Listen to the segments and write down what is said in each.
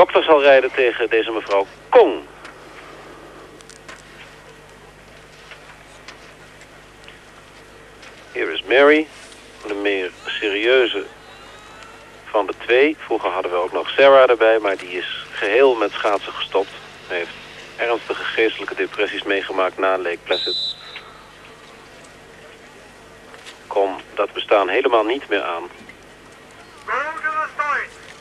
dokter zal rijden tegen deze mevrouw Kong. Hier is Mary, de meer serieuze van de twee. Vroeger hadden we ook nog Sarah erbij, maar die is geheel met schaatsen gestopt. Hij heeft ernstige geestelijke depressies meegemaakt na Lake Placid. Kom dat bestaan helemaal niet meer aan.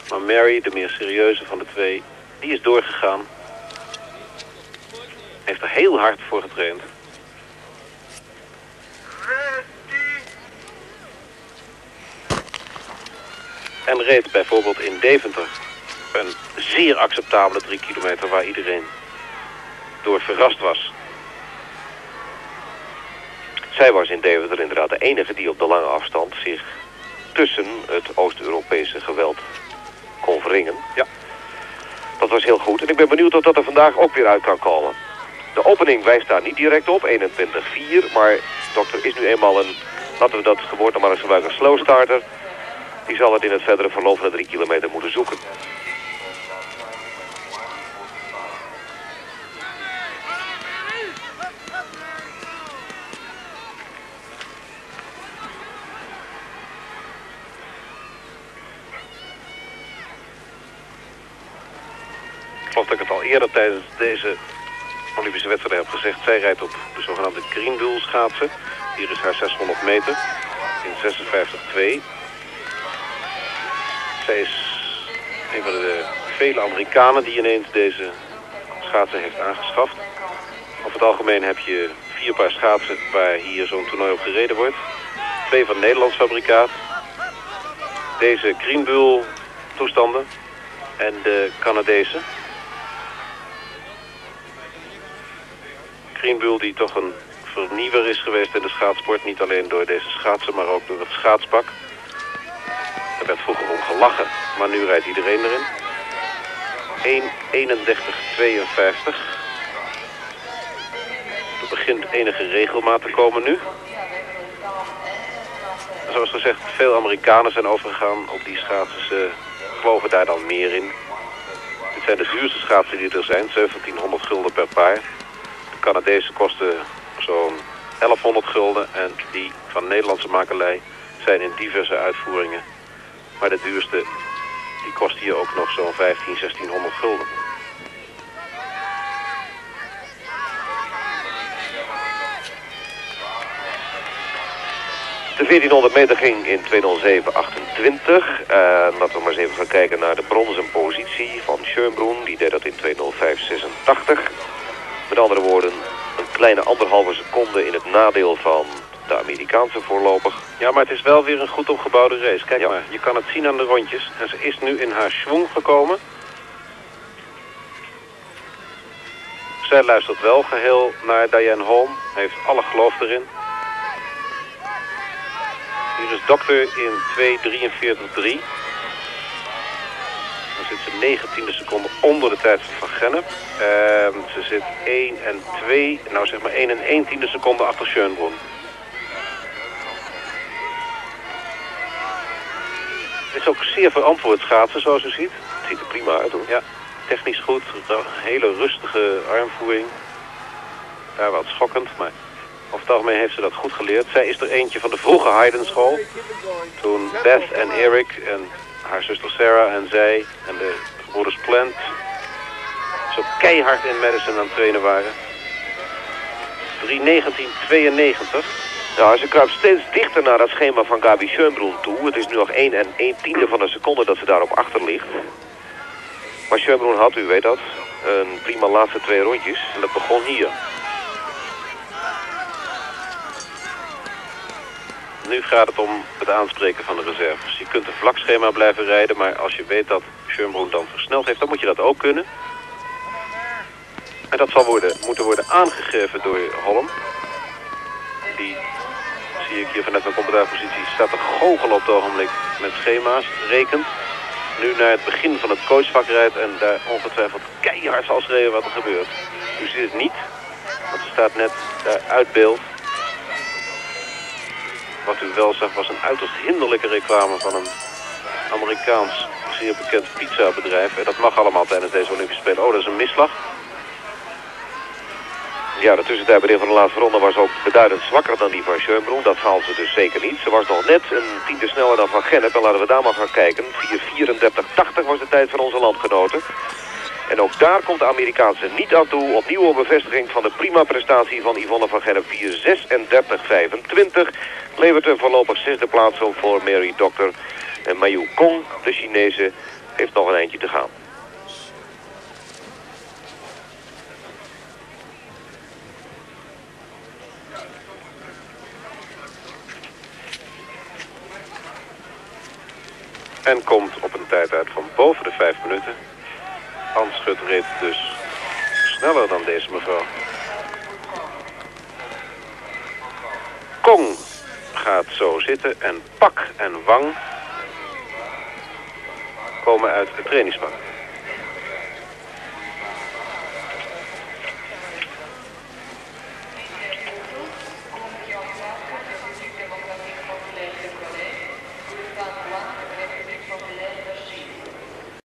Maar Mary, de meer serieuze van de twee, die is doorgegaan. Heeft er heel hard voor getraind. En reed bijvoorbeeld in Deventer een zeer acceptabele drie kilometer waar iedereen door verrast was. Zij was in Deventer inderdaad de enige die op de lange afstand zich tussen het Oost-Europese geweld Ja, dat was heel goed. En ik ben benieuwd of dat er vandaag ook weer uit kan komen. De opening wijst daar niet direct op, 21-4. Maar dokter is nu eenmaal een, laten we dat gewoord maar eens gebruiken, slow starter. Die zal het in het verdere verloop van de drie kilometer moeten zoeken. Geloof dat ik het al eerder tijdens deze Olympische wedstrijd heb gezegd. Zij rijdt op de zogenaamde Green schaatsen. Hier is haar 600 meter in 56-2. Zij is een van de vele Amerikanen die ineens deze schaatsen heeft aangeschaft. Over het algemeen heb je vier paar schaatsen waar hier zo'n toernooi op gereden wordt. Twee van Nederlands fabrikaat. Deze Greenbull toestanden en de Canadese. Greenbull die toch een vernieuwer is geweest in de schaatsport. Niet alleen door deze schaatsen, maar ook door het schaatspak. Er werd vroeger om gelachen, maar nu rijdt iedereen erin. 1.31.52. Er begint enige regelmaat te komen nu. Zoals gezegd, veel Amerikanen zijn overgegaan op die schaatsen. Ze geloven daar dan meer in. Dit zijn de duurste schaatsen die er zijn, 1700 gulden per paar. Canadese kosten zo'n 1100 gulden en die van Nederlandse makelij zijn in diverse uitvoeringen. Maar de duurste, die kost hier ook nog zo'n 15, 1600 gulden. De 1400 meter ging in 207.28. Uh, laten we maar eens even gaan kijken naar de bronzen positie van Schönbrunn. Die deed dat in 205.86. Met andere woorden, een kleine anderhalve seconde in het nadeel van de Amerikaanse voorlopig. Ja, maar het is wel weer een goed opgebouwde race. Kijk maar, je kan het zien aan de rondjes. En ze is nu in haar schwung gekomen. Zij luistert wel geheel naar Diane Holm. Heeft alle geloof erin. Hier is dokter in 2.43.3 zit ze 19e seconde onder de tijd van Gennep. Uh, ze zit 1 en 2, nou zeg maar 1 en 1 tiende seconde achter Schönbrunn. Het is ook zeer verantwoord schaatsen, zoals u ziet. Het ziet er prima uit hoor. Ja, technisch goed. Hele rustige armvoering. Daar wat schokkend, maar over het algemeen heeft ze dat goed geleerd. Zij is er eentje van de vroege Haydn school. Toen Beth en Eric en haar zuster Sarah en zij en de gebroeders Plant zo keihard in Madison aan het trainen waren. 3.19.92. Ja, ze kruipt steeds dichter naar dat schema van Gabi Schönbrunn toe. Het is nu nog 1 en 1 tiende van een seconde dat ze daarop achter ligt. Maar Schönbrunn had, u weet dat, een prima laatste twee rondjes. En dat begon hier. Nu gaat het om het aanspreken van de reserves. Je kunt een vlak schema blijven rijden, maar als je weet dat Schönbrunn dan versneld heeft, dan moet je dat ook kunnen. En dat zal worden, moeten worden aangegeven door Holm. Die, zie ik hier vanuit mijn commentaarpositie, staat te goochelen op het ogenblik met schema's, rekent. Nu naar het begin van het coachvak rijdt en daar ongetwijfeld keihard zal schreeuwen wat er gebeurt. U ziet het niet, want ze staat net daar uit beeld wat u wel zag was een uiterst hinderlijke reclame van een Amerikaans zeer bekend pizzabedrijf. En dat mag allemaal tijdens deze Olympische Spelen. Oh, dat is een misslag. Ja, de tussentijd bij de van de laatste ronde was ook beduidend zwakker dan die van Schönbroen. Dat haalt ze dus zeker niet. Ze was nog net een tiende sneller dan Van Gennep. En laten we daar maar gaan kijken. 4.34.80 was de tijd van onze landgenoten. En ook daar komt de Amerikaanse niet aan toe. Opnieuw een bevestiging van de prima prestatie van Yvonne van Gennep. 4.36.25 levert een voorlopig zesde plaats op voor Mary Doctor. En Mayu Kong, de Chinese, heeft nog een eindje te gaan. En komt op een tijd uit van boven de vijf minuten. Hans Schut reed dus sneller dan deze mevrouw. Kong gaat zo zitten en Pak en Wang komen uit het trainingspak.